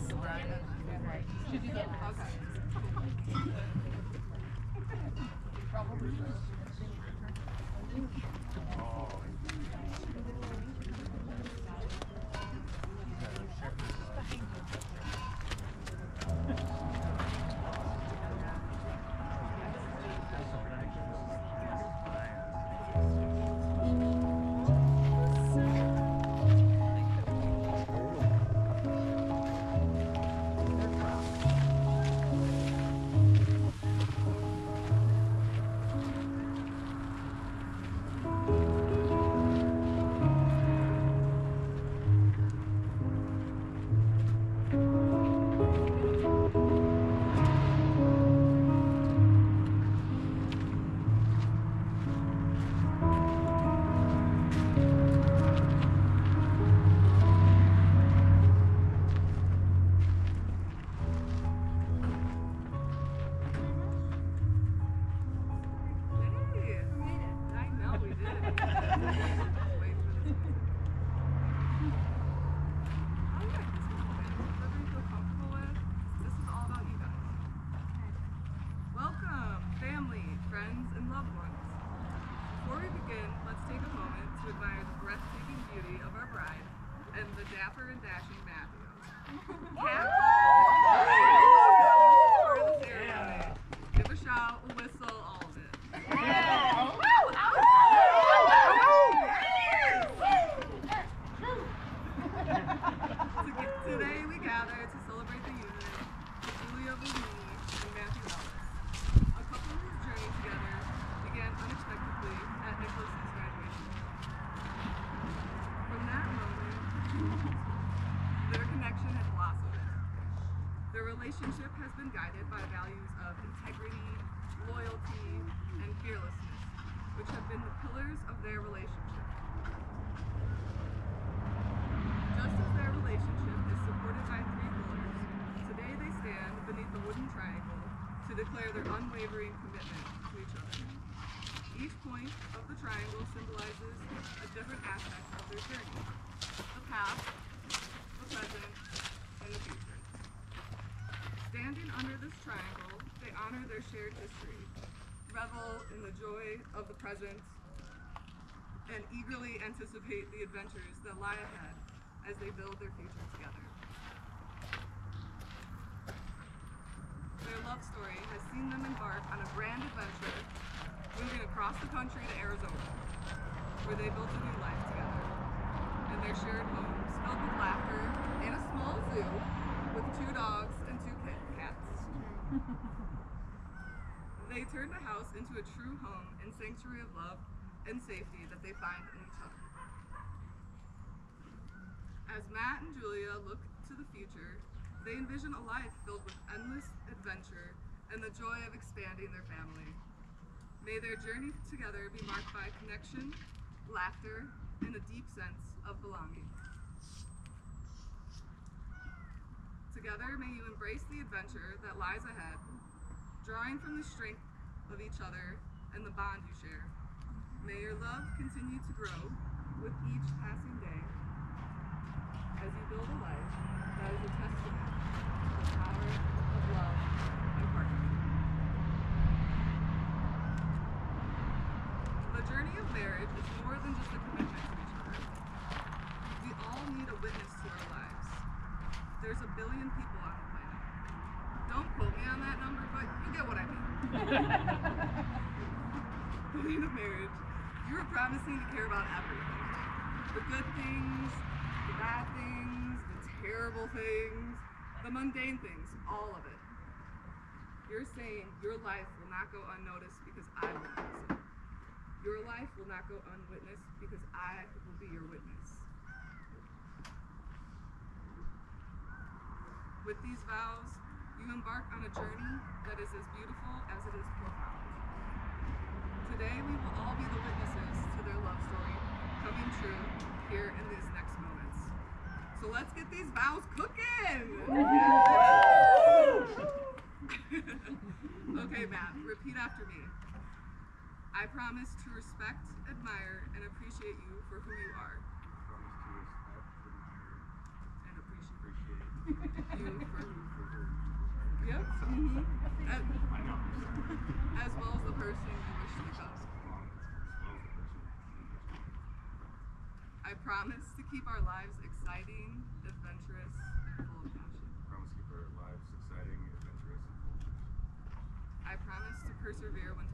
Hey, dapper and dashing Matthews. Catcall! For the. Give a shout, whistle, all of it. Today we gather to celebrate the union of Julia Bellini and Matthew Ellis, a couple whose journey together began unexpectedly at Nicholas's graduation. From that moment, their connection has blossomed. Their relationship has been guided by values of integrity, loyalty, and fearlessness, which have of their relationship. Just as their relationship is supported by three pillars, today they stand beneath the wooden triangle to declare their unwavering commitment to each other. Each point of the triangle symbolizes a different aspect of their journey the past, the present, and the future. Standing under this triangle, they honor their shared history, revel in the joy of the present, and eagerly anticipate the adventures that lie ahead as they build their future together. Their love story has seen them embark on a grand adventure, moving across the country to Arizona, where they built a new life together. In their shared homes, filled with laughter, and a small zoo with two dogs and two cats. They turned the house into a true home and sanctuary of love and safety that they find in each other. As Matt and Julia look to the future, they envision a life filled with endless adventure and the joy of expanding their family. May their journey together be marked by connection, laughter, and a deep sense of belonging. Together, may you embrace the adventure that lies ahead, drawing from the strength of each other and the bond you share. May your love continue to grow with each passing day as you build a life that is a testament to the power of love and partnership. The journey of marriage is more than just a commitment to each other. We all need a witness to our lives. There's a billion people on the planet. Don't quote me on that number, but you get what I mean. Billion of marriage, you are promising to care about everything. The good things, the bad things, the terrible things, the mundane things, all of it. You're saying your life will not go unnoticed because I witness it. Your life will not go unwitnessed because I will be your witness. With these vows, you embark on a journey that is as beautiful as it is profound. Today, we will all be the witnesses to their love story coming true here in these next moments. So let's get these vows cooking! okay, Matt, repeat after me. I promise to respect, admire, and appreciate you for who you are. promise to keep our lives exciting, adventurous, full of passion. Promise to keep our lives exciting, adventurous, and full of passion. I promise to persevere when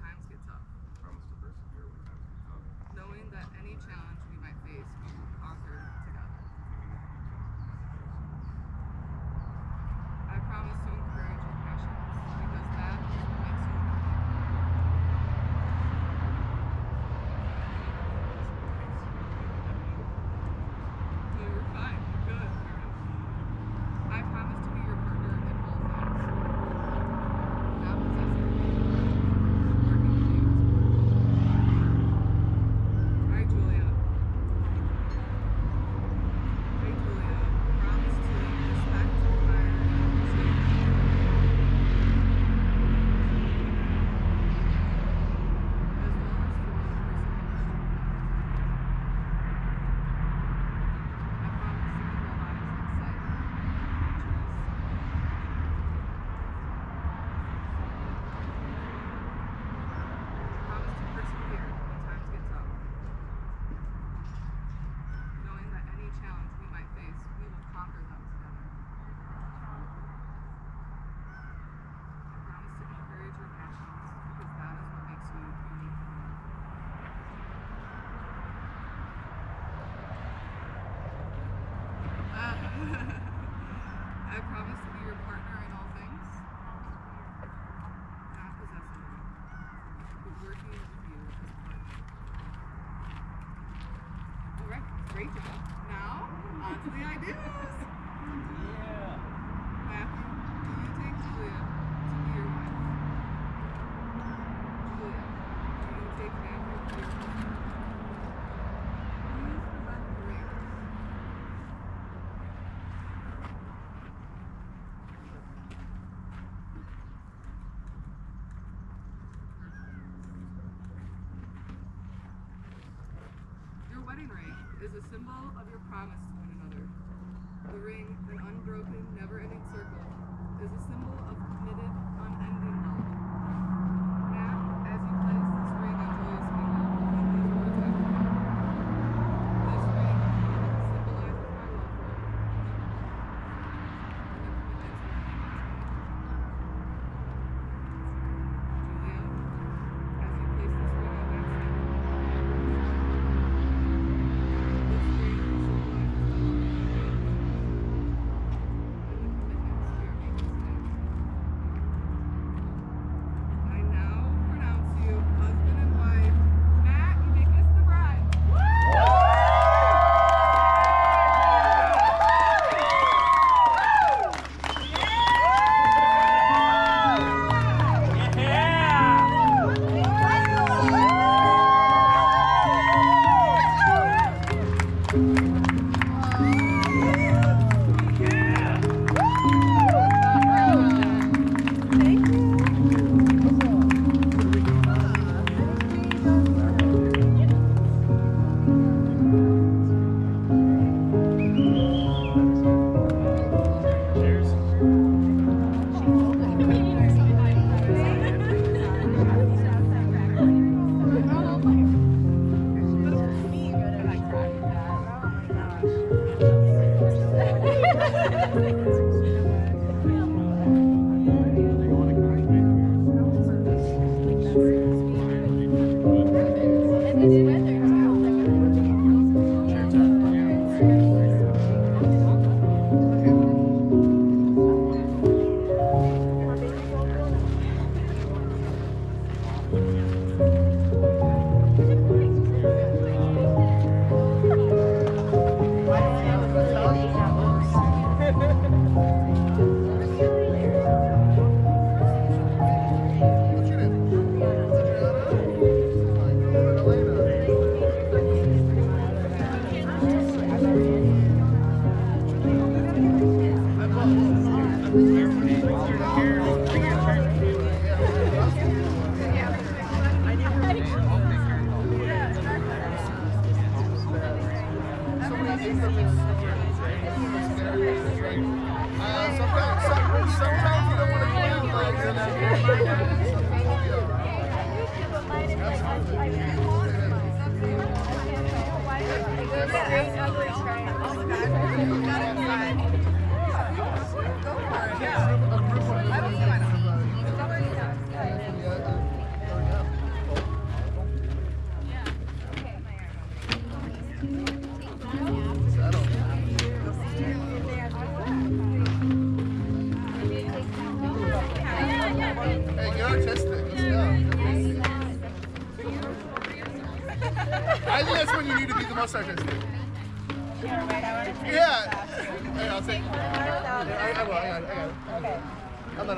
a symbol of your promise to one another. The ring, an unbroken, never-ending circle, is a symbol Brasil.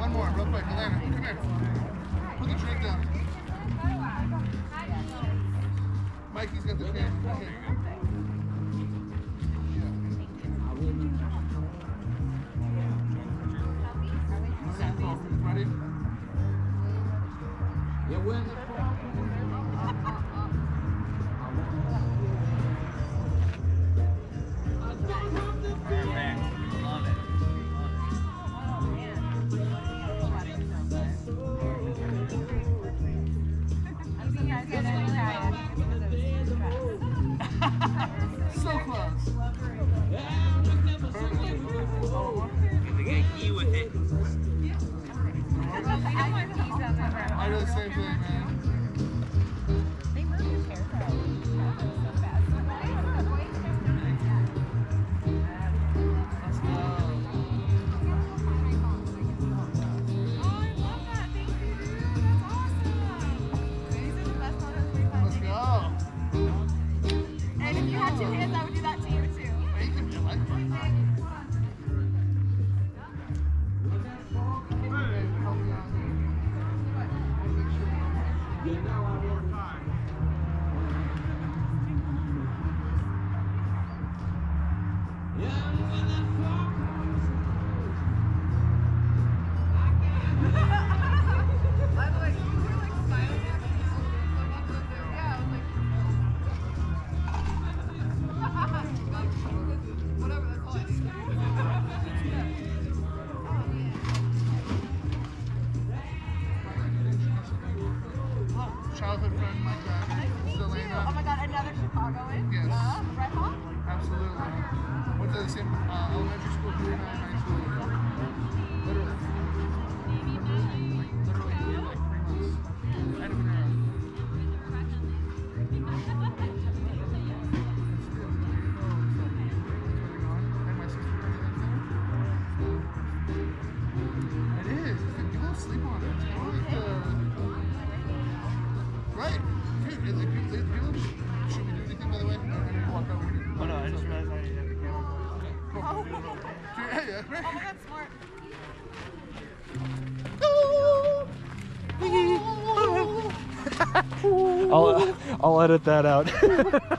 One more, real quick. Elena, come here. Put the drink down. Mikey's got the camera. Okay. Yeah. Ready? You win. childhood friend, my dad. Nice to meet you. Oh my god, another Chicagoan. Yes. Uh, Red Hawk? Absolutely. Went to the same uh, elementary school, junior high school. Literally. I'll edit that out.